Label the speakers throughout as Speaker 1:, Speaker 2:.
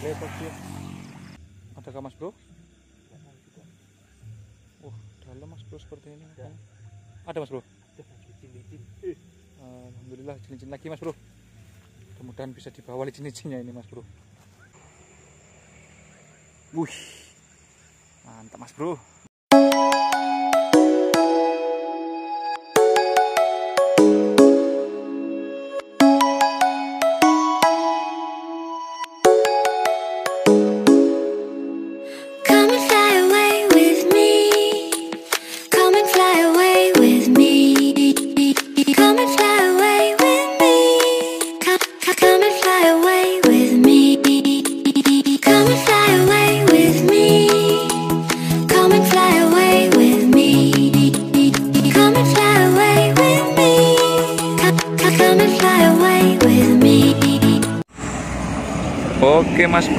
Speaker 1: Letok-letok dia. Adakah mas bro? Wah, dalam mas bro seperti ini.
Speaker 2: Ada.
Speaker 1: Ada mas bro.
Speaker 2: licin-licin
Speaker 1: Alhamdulillah licin-licin lagi mas bro. Mudah-mudahan bisa dibawa licin-licinnya ini mas bro. Wih, mantap mas bro.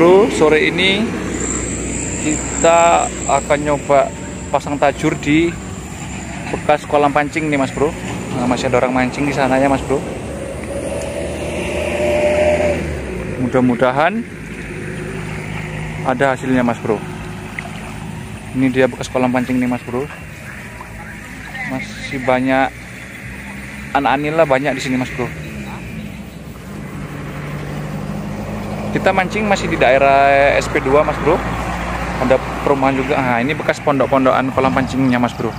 Speaker 1: Bro, sore ini kita akan nyoba pasang tajur di bekas kolam pancing nih mas bro. Nah, masih ada orang mancing di sana ya mas bro. Mudah-mudahan ada hasilnya mas bro. Ini dia bekas kolam pancing nih mas bro. Masih banyak anak anila banyak di sini mas bro. Kita mancing masih di daerah SP2 Mas Bro. Ada perumahan juga. Nah, ini bekas pondok-pondokan kolam pancingnya Mas Bro.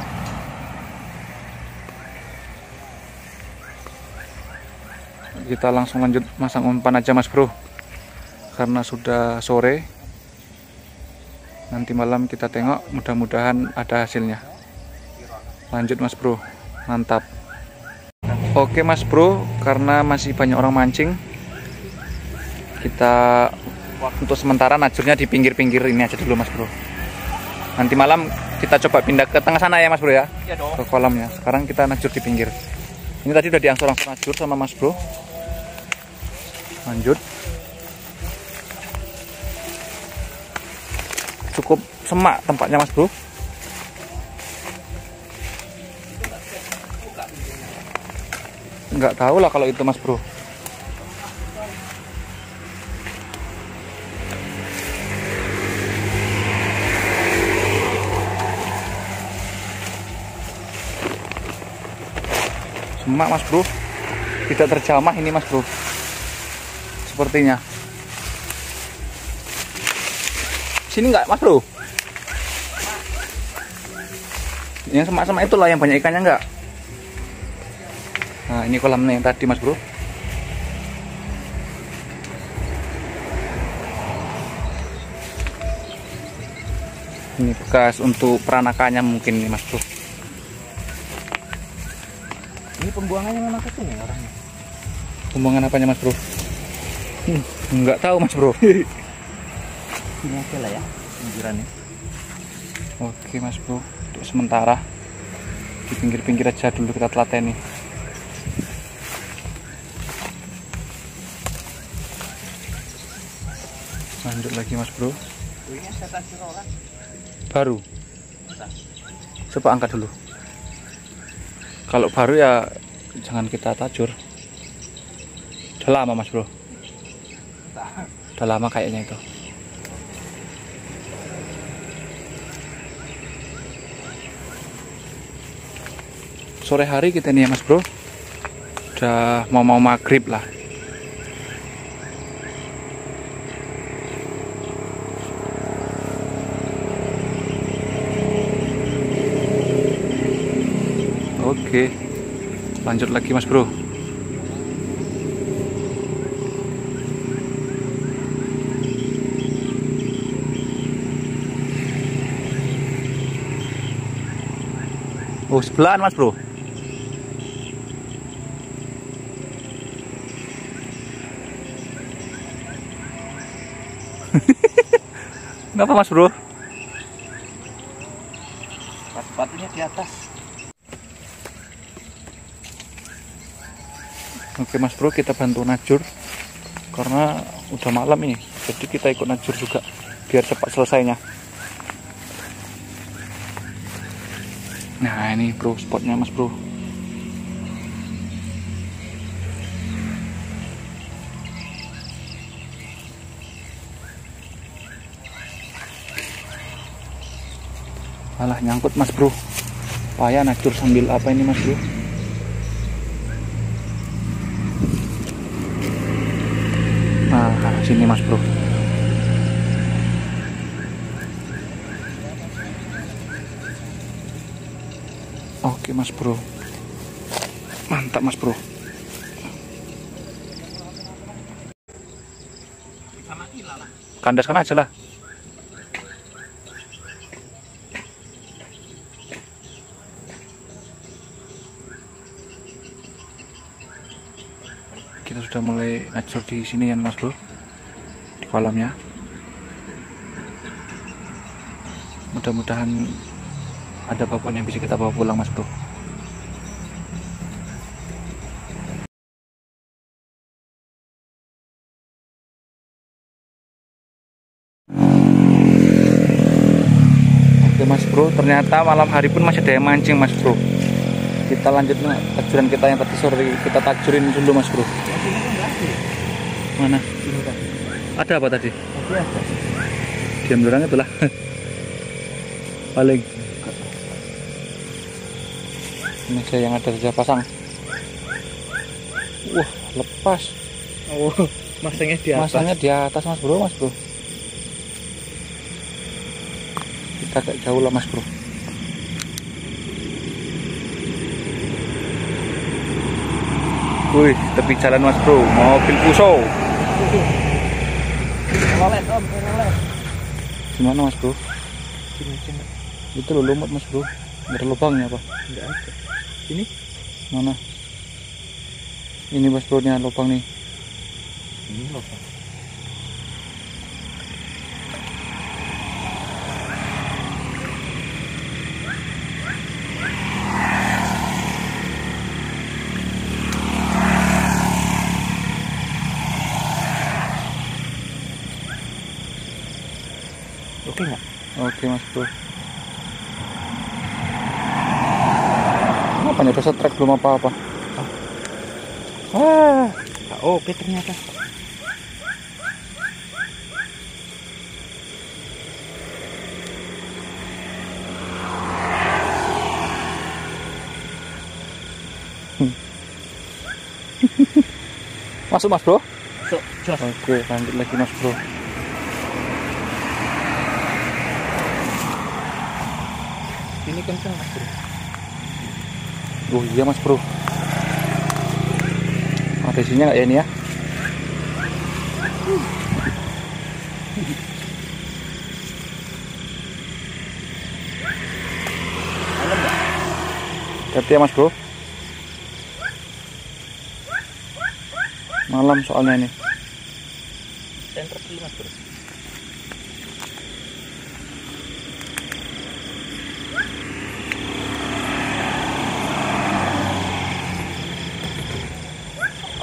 Speaker 1: Kita langsung lanjut masang umpan aja Mas Bro. Karena sudah sore. Nanti malam kita tengok, mudah-mudahan ada hasilnya. Lanjut Mas Bro. Mantap. Oke Mas Bro, karena masih banyak orang mancing, kita untuk sementara najurnya di pinggir-pinggir ini aja dulu mas bro. Nanti malam kita coba pindah ke tengah sana ya mas bro ya?
Speaker 2: Iya dong.
Speaker 1: Ke kolamnya sekarang kita najur di pinggir. Ini tadi udah diangsur-angsur najur sama mas bro. Lanjut. Cukup semak tempatnya mas bro. Nggak tahu lah kalau itu mas bro semak mas bro. Tidak terjamah ini mas bro. Sepertinya. Sini nggak mas bro? Yang semak-semak itulah yang banyak ikannya nggak? Nah ini kolamnya yang tadi mas bro. Ini bekas untuk peranakannya mungkin nih mas bro
Speaker 2: pembuangannya memang ke sini orangnya
Speaker 1: Pembuangan apanya mas bro? Hmm, nggak tahu mas bro.
Speaker 2: ini oke lah ya pinggirannya
Speaker 1: Oke mas bro, untuk sementara di pinggir-pinggir aja dulu kita telateni. Lanjut lagi mas bro.
Speaker 2: siroran
Speaker 1: Baru. Coba angkat dulu. Kalau baru ya jangan kita tajur. Udah lama mas bro. Udah lama kayaknya itu. Sore hari kita nih ya mas bro. Udah mau mau maghrib lah. Oke. Lanjut lagi mas bro. Oh sebelahan mas bro. Kenapa mas bro? oke mas bro kita bantu najur. Karena udah malam ini jadi kita ikut najur juga biar cepat selesainya. Nah ini bro spotnya mas bro. Malah nyangkut mas bro. Payah najur sambil apa ini mas bro? Sini mas bro. Oke mas bro. Mantap mas bro. Kandaskan aja lah. Kita sudah mulai ngacur di sini ya mas bro kolamnya mudah-mudahan ada papan yang bisa kita bawa pulang mas bro. Oke mas bro ternyata malam hari pun masih ada yang mancing mas bro. Kita lanjut takjuran kita yang tadi sore. Kita takjurin dulu mas bro. Mana ada apa tadi?
Speaker 2: Tapi ada.
Speaker 1: diam dorang itulah. Paling. Ini aja yang ada sudah pasang. Wah lepas.
Speaker 2: Oh, masangnya di atas.
Speaker 1: masangnya di atas mas bro mas bro. Kita agak jauh lah mas bro. Wih, tepi jalan mas bro, mobil puso.
Speaker 2: Rolet, Om.
Speaker 1: Gimana mas bro?
Speaker 2: Sini, sini.
Speaker 1: Itu lo lumut mas bro. Ada lubangnya apa?
Speaker 2: Enggak ada. Ini?
Speaker 1: Mana? Ini mas bro nya lubang nih.
Speaker 2: Ini loh, Pak. Oke nggak?
Speaker 1: Oke mas bro. Apa nih peset trek belum apa-apa? Ah,
Speaker 2: Nggak oke ternyata.
Speaker 1: masuk mas bro.
Speaker 2: So, jos.
Speaker 1: Oke lanjut lagi mas bro.
Speaker 2: Ini kenceng mas bro.
Speaker 1: Oh iya mas bro. Ada isinya nggak ya ini ya? Hati ya mas bro. Malam soalnya ini.
Speaker 2: Center dulu mas bro.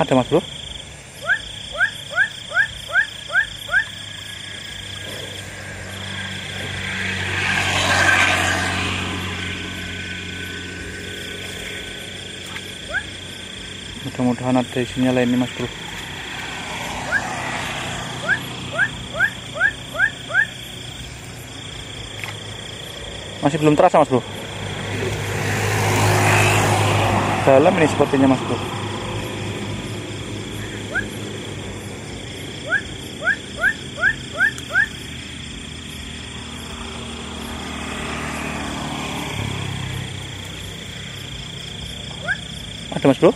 Speaker 1: Ada mas bro? Mudah-mudahan ada isinya lain mas bro. Masih belum terasa mas bro? Dalam ini sepertinya mas bro. Ada mas bro?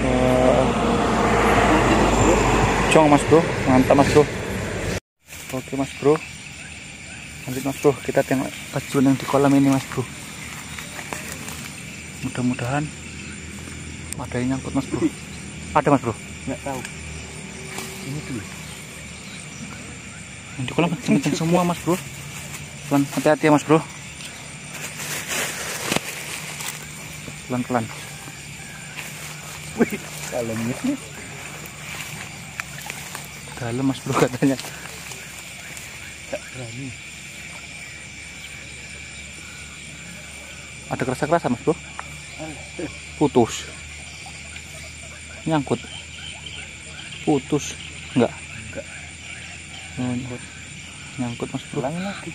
Speaker 1: Eh, Cong mas bro, mantap mas bro. Oke mas bro. Lanjut mas bro, kita tengok kecun yang di kolam ini mas bro. Mudah-mudahan ada yang nyangkut mas bro. Ada mas bro.
Speaker 2: Nggak tahu. Ini dulu.
Speaker 1: Yang di kolam kenceng-kenceng semua mas bro. Pelan, hati-hati ya mas bro. Pelan-pelan.
Speaker 2: Wih, dalamnya.
Speaker 1: Dalam mas bro katanya.
Speaker 2: Nggak berani.
Speaker 1: Ada kerasa-kerasa mas bro. Putus. Nyangkut. Putus. Enggak.
Speaker 2: Enggak.
Speaker 1: Nyangkut. Nyangkut mas bro.
Speaker 2: Ulangin lagi.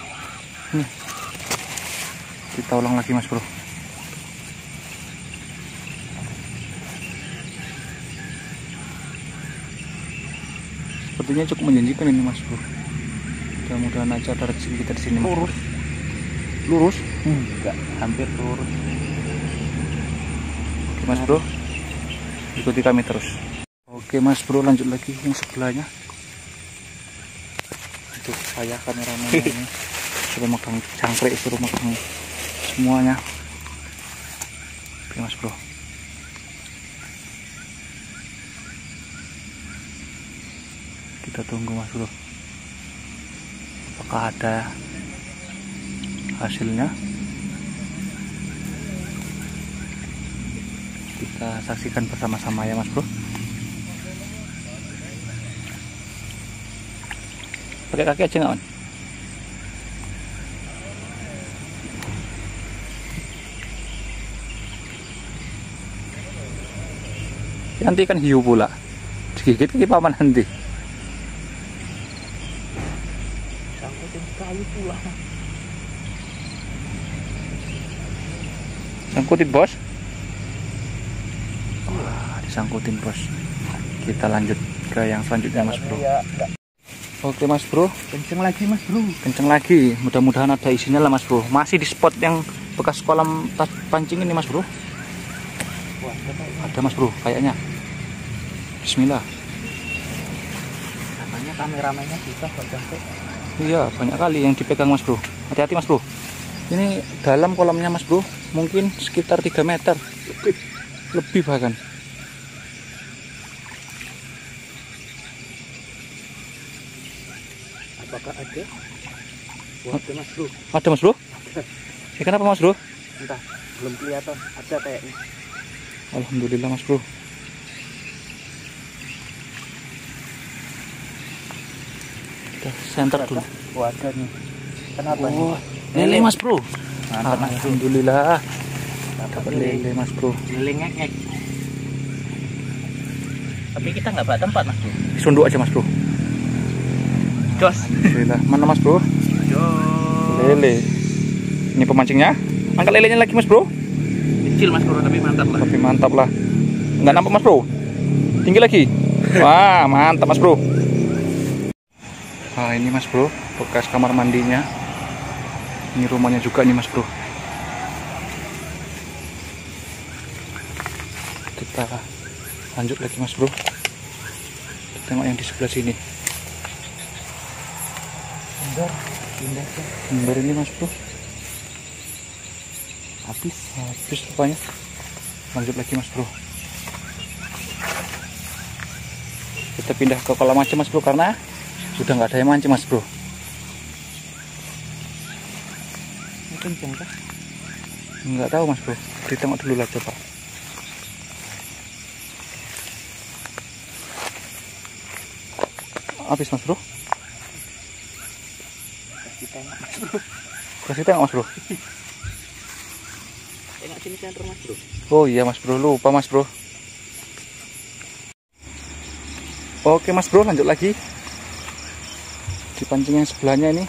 Speaker 1: Kita ulang lagi mas bro. Sepertinya cukup menjanjikan ini mas bro. Mudah-mudahan aja ada rezeki kita di sini. Mas.
Speaker 2: Lurus.
Speaker 1: Lurus.
Speaker 2: Enggak, hampir lurus.
Speaker 1: Oke mas bro. Ikuti kami terus. Oke mas bro lanjut lagi yang sebelahnya. Untuk saya kameramen ini suruh megang jangkrik, suruh megang semuanya. Oke mas bro. Kita tunggu mas bro. Apakah ada hasilnya? Kita saksikan bersama-sama ya mas bro. Pakai kaki aja nggak? Nanti kan hiu pula. Digigit kaki paman nanti.
Speaker 2: Sangkutin sekali pula.
Speaker 1: Sangkutin bos. Wah, disangkutin bos. Kita lanjut ke yang selanjutnya mas bro.
Speaker 2: Ya, enggak.
Speaker 1: Oke mas bro,
Speaker 2: Kenceng lagi mas bro.
Speaker 1: kenceng lagi. Mudah-mudahan ada isinya lah mas bro. Masih di spot yang bekas kolam tas pancing ini mas bro. Ada mas bro, kayaknya. Bismillah.
Speaker 2: katanya kameramennya bisa kok.
Speaker 1: Iya, banyak kali yang dipegang mas bro. Hati-hati mas bro. Ini dalam kolamnya mas bro, mungkin sekitar 3 meter. Lebih, lebih bahkan.
Speaker 2: Apakah ada? Ada mas bro.
Speaker 1: Ada mas bro? Ikan apa mas bro?
Speaker 2: Entah, belum kelihatan. Ada kayaknya.
Speaker 1: Alhamdulillah mas bro. Center dulu.
Speaker 2: Ada nih. Kenapa nih?
Speaker 1: Oh, lele mas bro.
Speaker 2: Mantap, Mas Bro.
Speaker 1: Alhamdulillah.
Speaker 2: Dapat lele
Speaker 1: mas bro.
Speaker 2: Lele ngek Tapi kita nggak bawa tempat mas bro.
Speaker 1: Sunduk aja mas bro.
Speaker 2: Jos.
Speaker 1: Alhamdulillah. Mana mas bro?
Speaker 2: Jos.
Speaker 1: Lele. Ini pemancingnya. Angkat lelenya lagi mas bro.
Speaker 2: Kecil mas bro, tapi mantap lah.
Speaker 1: Tapi mantap lah. Nggak nampak mas bro. Tinggi lagi. Wah mantap mas bro. Wah ini mas bro. Bekas kamar mandinya. Ini rumahnya juga nih mas bro. Kita lanjut lagi mas bro. Kita tengok yang di sebelah sini.
Speaker 2: Pindah ke
Speaker 1: Ember ini mas bro.
Speaker 2: habis.
Speaker 1: habis rupanya lanjut lagi mas bro kita pindah ke kolam aja mas bro karena sudah nggak ada yang mancing mas bro?
Speaker 2: Kah?
Speaker 1: nggak tahu mas bro. Ditengok dulu lah coba. Habis mas bro?
Speaker 2: Kasih tengok mas bro.
Speaker 1: Tengok
Speaker 2: sini center mas bro.
Speaker 1: oh iya mas bro. Lupa mas bro. Oke mas bro lanjut lagi di pancing yang sebelahnya ini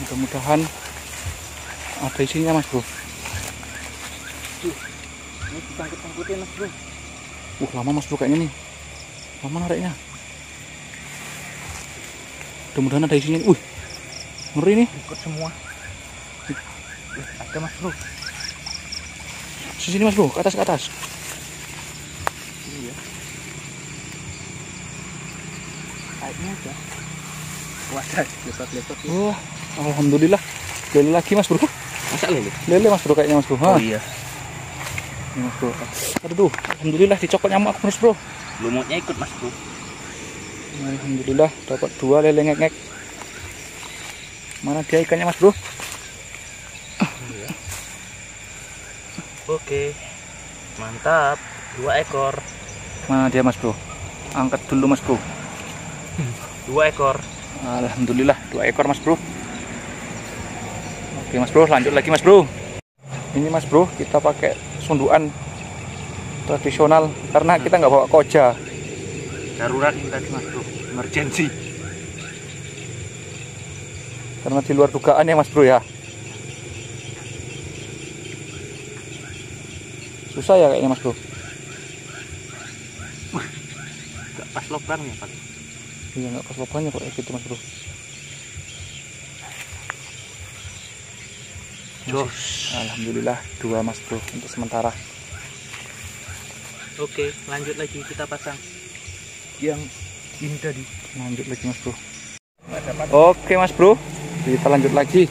Speaker 1: mudah-mudahan ada isinya mas bro
Speaker 2: Ini mas bro.
Speaker 1: uh lama mas bro kayaknya nih lama nariknya mudah-mudahan ada isinya uh ngeri nih
Speaker 2: Ikut semua. Wih, ada mas bro.
Speaker 1: sini mas bro ke atas ke atas
Speaker 2: Iya. Kayaknya ada. Wadah, lepas-lepas. ya.
Speaker 1: wah alhamdulillah lele lagi mas bro
Speaker 2: Masa lele?
Speaker 1: lele mas bro kayaknya mas bro Hah,
Speaker 2: iya.
Speaker 1: ini mas bro aduh alhamdulillah dicokot nyamuk mas bro
Speaker 2: Lumutnya ikut mas bro.
Speaker 1: Alhamdulillah dapat dua lele ngek-ngek. Mana dia ikannya mas bro?
Speaker 2: Oke. Mantap. Dua ekor.
Speaker 1: Mana dia mas bro? Angkat dulu mas bro.
Speaker 2: Dua ekor.
Speaker 1: Alhamdulillah dua ekor mas bro. Oke mas bro lanjut lagi mas bro. Ini mas bro kita pakai sundukan tradisional karena kita nggak bawa koja.
Speaker 2: Darurat ini tadi mas bro. Emergency.
Speaker 1: karena di luar dugaan ya mas bro ya susah ya kayaknya mas bro
Speaker 2: Gak pas lubang ya Pak.
Speaker 1: Iya nggak pas lubangnya kok kayak gitu mas bro
Speaker 2: Jos.
Speaker 1: alhamdulillah dua mas bro untuk sementara.
Speaker 2: Oke, lanjut lagi kita pasang. Yang ini tadi.
Speaker 1: lanjut lagi mas bro. Oke mas bro. Kita lanjut lagi.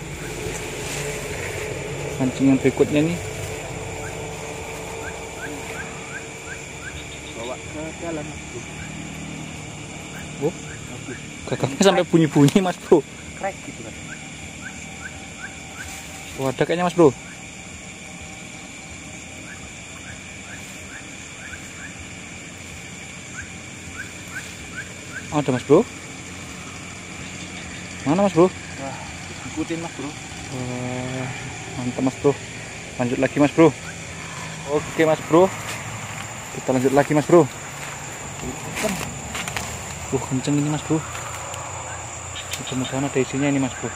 Speaker 1: Mancing yang berikutnya nih.
Speaker 2: Bawa ke dalam.
Speaker 1: Oh, gagangnya sampai bunyi-bunyi mas bro.
Speaker 2: Crack gitu kan.
Speaker 1: oh, ada kayaknya mas bro. Oh, ada mas bro. Mana mas bro?
Speaker 2: Wah, ikutin Mas Bro.
Speaker 1: Wah, mantap mas bro. Lanjut lagi mas bro. Oke mas bro. Kita lanjut lagi mas bro uh kenceng ini mas bro mudah-mudahan ada isinya ini mas bro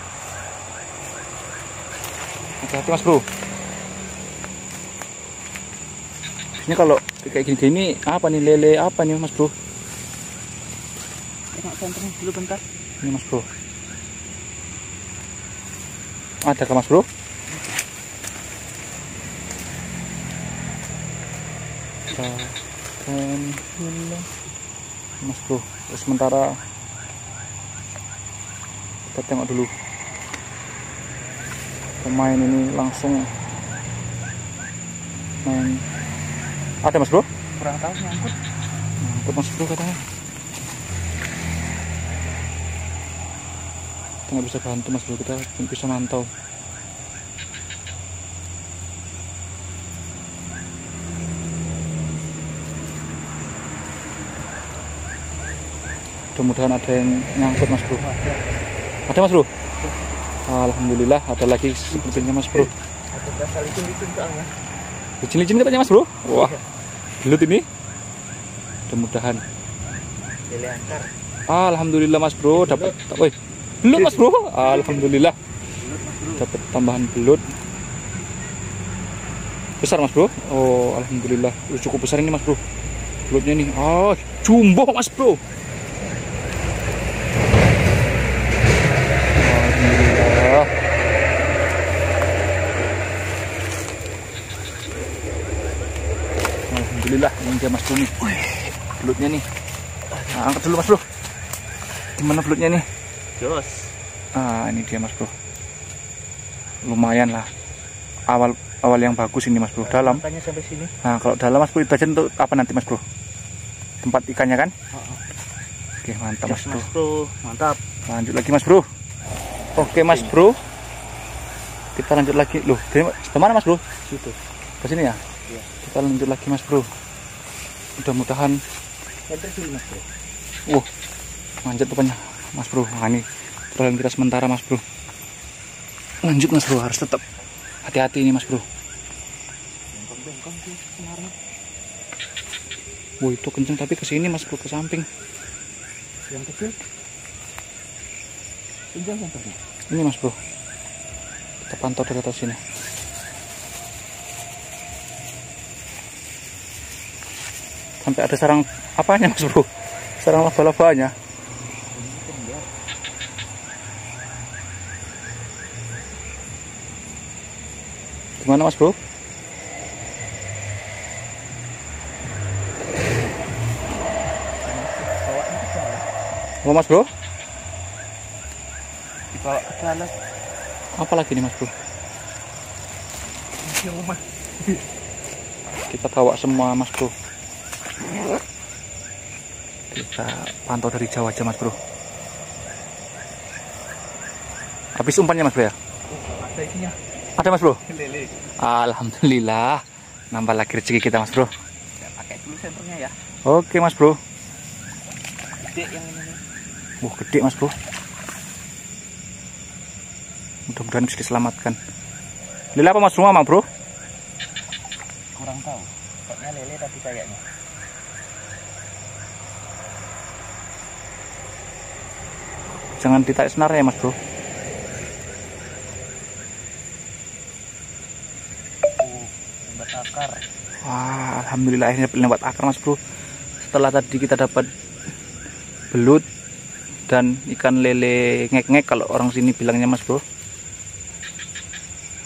Speaker 1: hati-hati mas bro ini kalau kayak gini-gini apa nih lele apa nih mas bro
Speaker 2: Tengok dulu bentar.
Speaker 1: ini mas bro ada kah mas bro Alhamdulillah mas bro. Sementara kita tengok dulu. Pemain ini langsung main. Ada mas bro?
Speaker 2: Kurang tahu nyangkut.
Speaker 1: Ngangkut mas bro katanya. Kita nggak bisa bantu mas bro kita bisa mantau mudah-mudahan ada yang nyangkut mas bro. Ada mas bro? Alhamdulillah ada lagi sepertinya mas bro.
Speaker 2: Licin-licin
Speaker 1: katanya mas bro? Wah gelut ini. Mudah-mudahan. Alhamdulillah mas bro dapat woi belum mas bro. Alhamdulillah dapat tambahan belut besar mas bro? Oh Alhamdulillah cukup besar ini mas bro. Belutnya nih oh jumbo mas bro Alhamdulillah Alhamdulillah ini dia mas bro nih belutnya nih. Nah, angkat dulu mas bro. Gimana belutnya nih?
Speaker 2: Jos.
Speaker 1: ah ini dia mas bro. Lumayan lah. Awal awal yang bagus ini mas bro. Dalam.
Speaker 2: Sampai sini.
Speaker 1: nah kalau dalam mas bro itu aja untuk apa nanti mas bro? Tempat ikannya kan? Oke mantap mas bro.
Speaker 2: Mas Bro. Mantap.
Speaker 1: lanjut lagi mas bro. Oke mas bro. Kita lanjut lagi. Loh dari ke mana mas bro?
Speaker 2: Situ.
Speaker 1: ke sini ya?
Speaker 2: Iya.
Speaker 1: kita lanjut lagi mas bro mudah-mudahan. Wah, manjat rupanya Mas Bro. Nah, ini perjalanan kita sementara Mas Bro. Lanjut Mas Bro, harus tetap hati-hati ini Mas Bro. Wah, itu kenceng tapi ke sini Mas Bro, ke samping.
Speaker 2: Yang kecil. Senternya.
Speaker 1: Ini Mas Bro. Kita pantau dari atas sini. Sampai ada sarang apanya Mas Bro? Sarang laba-labanya. Gimana Mas Bro? Oh Mas Bro?
Speaker 2: Dibawa ke dalam.
Speaker 1: Apa lagi nih Mas Bro?
Speaker 2: Di rumah.
Speaker 1: Kita bawa semua Mas Bro. Kita pantau dari jauh aja Mas Bro. Habis umpannya Mas Bro ya?
Speaker 2: Ada isinya.
Speaker 1: Ada Mas Bro?
Speaker 2: Lele.
Speaker 1: Alhamdulillah. Nambah lagi rezeki kita Mas Bro.
Speaker 2: Ya, pakai dulu senternya ya.
Speaker 1: Oke Mas Bro.
Speaker 2: Gede yang ini.
Speaker 1: Wah gede Mas Bro. Mudah-mudahan bisa diselamatkan. Lila apa Mas Mama Bro?
Speaker 2: Kurang tahu. Pokoknya lele tadi kayaknya.
Speaker 1: jangan ditarik senarnya mas bro. Wah alhamdulillah akhirnya lewat akar mas bro. Setelah tadi kita dapat belut dan ikan lele ngek-ngek kalau orang sini bilangnya mas bro.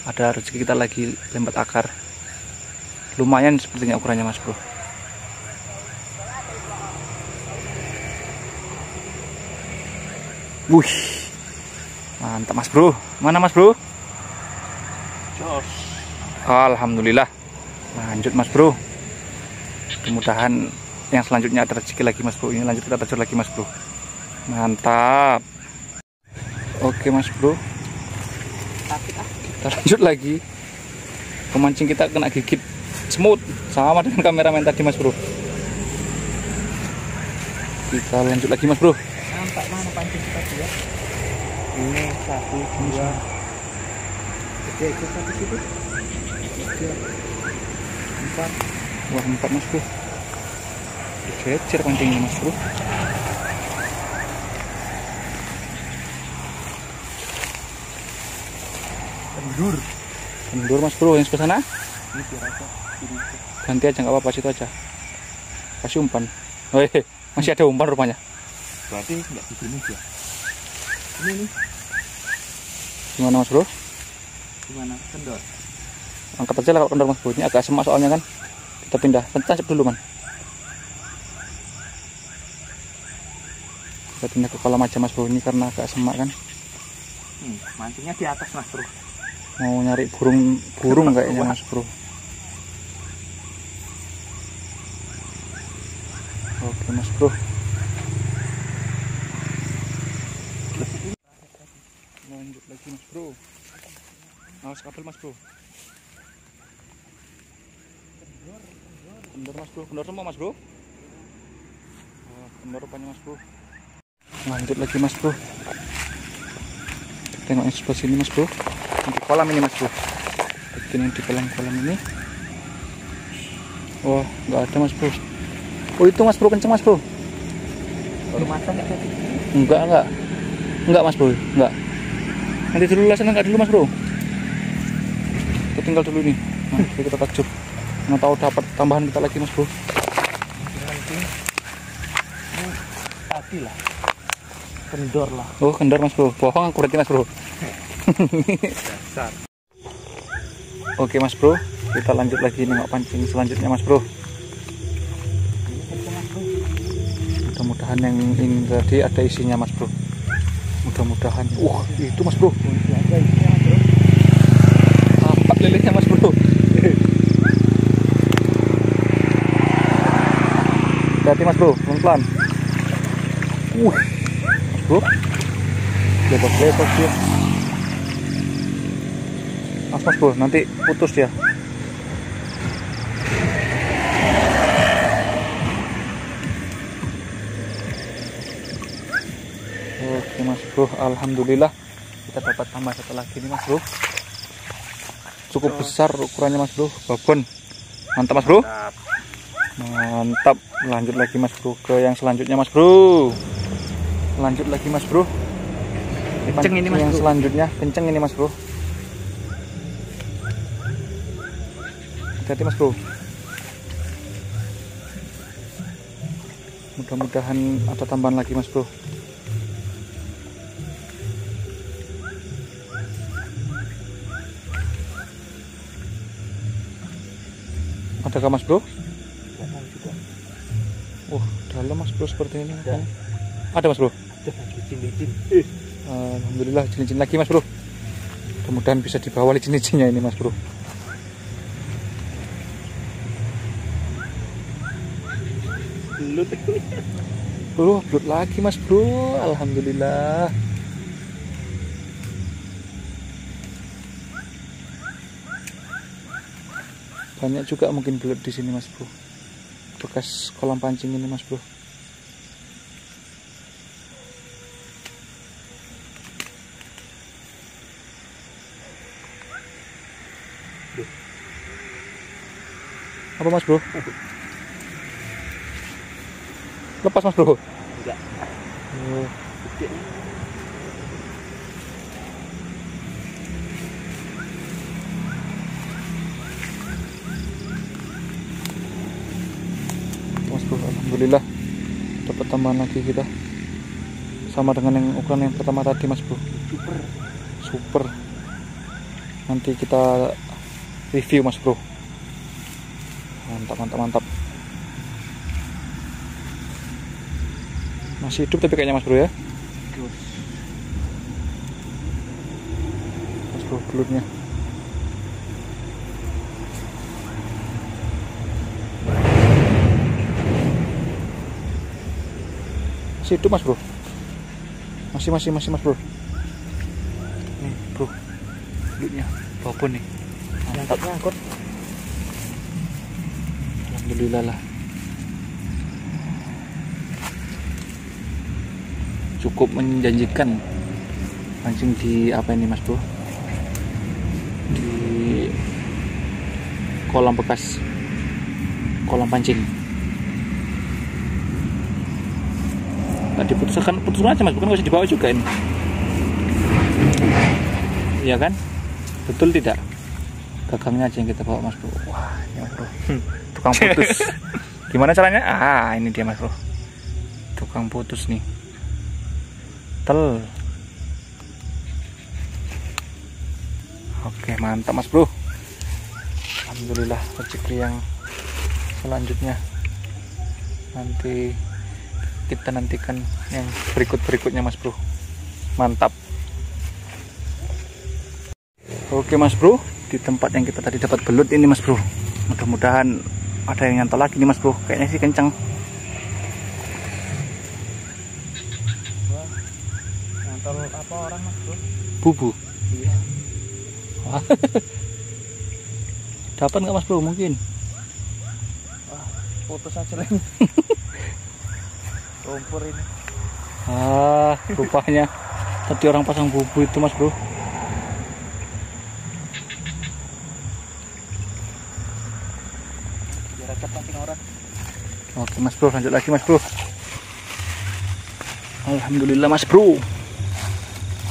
Speaker 1: Ada rezeki kita lagi lembat akar. Lumayan sepertinya ukurannya mas bro. Wih, mantap mas bro. Mana mas bro?
Speaker 2: Jos.
Speaker 1: Alhamdulillah. Lanjut mas bro. Mudah-mudahan yang selanjutnya ada rezeki lagi mas bro. Ini lanjut kita terjun lagi mas bro. Mantap. Oke mas bro. Kita lanjut lagi. Pemancing kita kena gigit semut sama dengan kameramen tadi mas bro. Kita lanjut lagi mas bro
Speaker 2: Nampak mana pancing kita ya? Ini satu dua. Oke, itu satu situ. Tiga, empat.
Speaker 1: wah empat mas bro dicecer pancingnya mas bro
Speaker 2: Kendur.
Speaker 1: kendur mas bro yang sebelah sana ganti aja nggak apa-apa situ aja kasih umpan Weh, masih ada umpan rupanya
Speaker 2: Berarti nggak di sini ya? Ini nih.
Speaker 1: gimana mas bro
Speaker 2: Gimana? Kendor.
Speaker 1: angkat aja lah kalau kendor mas bro ini agak semak soalnya kan kita pindah tancap dulu man kita pindah ke kolam aja mas bro ini karena agak semak kan
Speaker 2: Hmm, mancingnya di atas mas bro.
Speaker 1: mau nyari burung burung kayaknya mas bro oke mas bro lanjut lagi mas bro awas kabel mas bro kendor mas bro kendor semua mas bro kendor rupanya mas bro lanjut lagi mas bro tengok yang sebelah sini mas bro di kolam ini mas bro bikin yang di kolam kolam ini wah nggak ada mas bro oh itu mas bro kenceng mas bro
Speaker 2: Baru tadi?
Speaker 1: enggak enggak enggak mas bro enggak nanti dulu lah sana enggak dulu mas bro kita tinggal dulu nih nah, kita takjub nggak tahu dapat tambahan kita lagi mas bro
Speaker 2: tadi lah. Kendor lah.
Speaker 1: oh kendor mas bro bohong aku berarti mas bro
Speaker 2: Dasar.
Speaker 1: oke mas bro kita lanjut lagi nengok pancing selanjutnya mas bro. mudah-mudahan yang ini tadi ada isinya mas bro mudah-mudahan uh itu mas bro. Apa lelehnya mas bro? Hati mas bro. Pelan-pelan. Uh. Mas bro. Lepas-lepas dia mas mas bro nanti putus dia bro, alhamdulillah kita dapat tambah satu lagi nih mas bro. Cukup besar ukurannya mas bro, babon. Mantap mas bro.
Speaker 2: Mantap.
Speaker 1: Mantap. Lanjut lagi mas bro ke yang selanjutnya mas bro. Lanjut lagi mas bro.
Speaker 2: Kenceng ini, Mas
Speaker 1: Yang
Speaker 2: Bro.
Speaker 1: selanjutnya kenceng ini mas bro. Hati-hati mas bro. Mudah-mudahan ada tambahan lagi mas bro. Adakah mas bro? Wah, dalam mas bro seperti ini.
Speaker 2: Ada.
Speaker 1: Ada mas bro.
Speaker 2: Ada licin-licin. Eh.
Speaker 1: Alhamdulillah licin-licin lagi mas bro. Mudah-mudahan bisa dibawa licin-licinnya ini mas bro.
Speaker 2: Belut.
Speaker 1: Bro, upload lagi mas bro. Alhamdulillah. Banyak juga mungkin belut di sini mas bro. Bekas kolam pancing ini mas bro. Apa mas bro? Lepas mas bro.
Speaker 2: Enggak.
Speaker 1: Oh. Alhamdulillah dapat tambahan lagi kita. Sama dengan yang ukuran yang pertama tadi mas bro.
Speaker 2: Super.
Speaker 1: Super. Nanti kita review mas bro. Mantap mantap mantap. Masih hidup tapi kayaknya mas bro ya? Mas bro belutnya masih hidup mas bro. Masih masih masih mas bro. Nih bro. Belutnya babon nih. Mantap.
Speaker 2: Nyangkut
Speaker 1: alhamdulillah lah. Cukup menjanjikan. Mancing di apa ini mas bro? Di kolam bekas. Kolam pancing nggak diputuskan putuskan aja mas. Bukan nggak usah dibawa juga ini. Iya kan? Betul tidak? Gagangnya aja yang kita bawa mas bro wah ya bro tukang putus. Gimana caranya? Ah ini dia mas bro tukang putus nih. Tel. Oke mantap mas bro alhamdulillah rezeki yang selanjutnya nanti kita nantikan yang berikut berikutnya mas bro. Mantap. Oke mas bro. Di tempat yang kita tadi dapat belut ini mas bro. Mudah-mudahan ada yang nyantol lagi nih mas bro. Kayaknya sih kencang
Speaker 2: nyantol apa orang mas bro?
Speaker 1: Bubu.
Speaker 2: Iya.
Speaker 1: Dapat nggak mas bro? Mungkin.
Speaker 2: Putus aja lah lumpur ini.
Speaker 1: Ah rupanya. Tadi orang pasang bubu itu mas bro. Oke mas bro. Lanjut lagi mas bro. Alhamdulillah mas bro.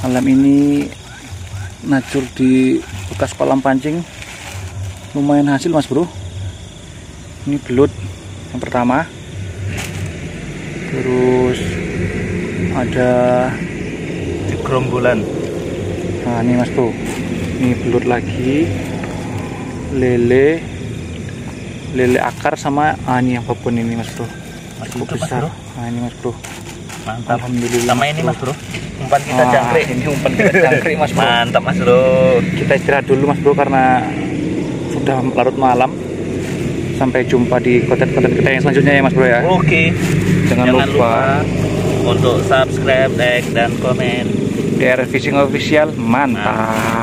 Speaker 1: Malam ini najur di bekas kolam pancing. Lumayan hasil mas bro. Ini belut yang pertama terus ada
Speaker 2: gerombolan.
Speaker 1: Nah ini mas bro. Ini belut lagi. Lele. Lele akar sama ah ini yang babon ini mas bro. Cukup
Speaker 2: Mas
Speaker 1: besar.
Speaker 2: Bro?
Speaker 1: nah ini mas bro.
Speaker 2: Mantap.
Speaker 1: Alhamdulillah,
Speaker 2: sama
Speaker 1: Mas
Speaker 2: ini mas bro. Umpan kita
Speaker 1: Ah,
Speaker 2: jangkrik.
Speaker 1: ini umpan kita jangkrik mas bro.
Speaker 2: Mantap mas bro.
Speaker 1: Kita istirahat dulu mas bro karena sudah larut malam. Sampai jumpa di konten-konten kita yang selanjutnya ya mas bro ya.
Speaker 2: Oke
Speaker 1: jangan, lupa,
Speaker 2: untuk subscribe like dan komen.
Speaker 1: DR Fishing Official. Mantap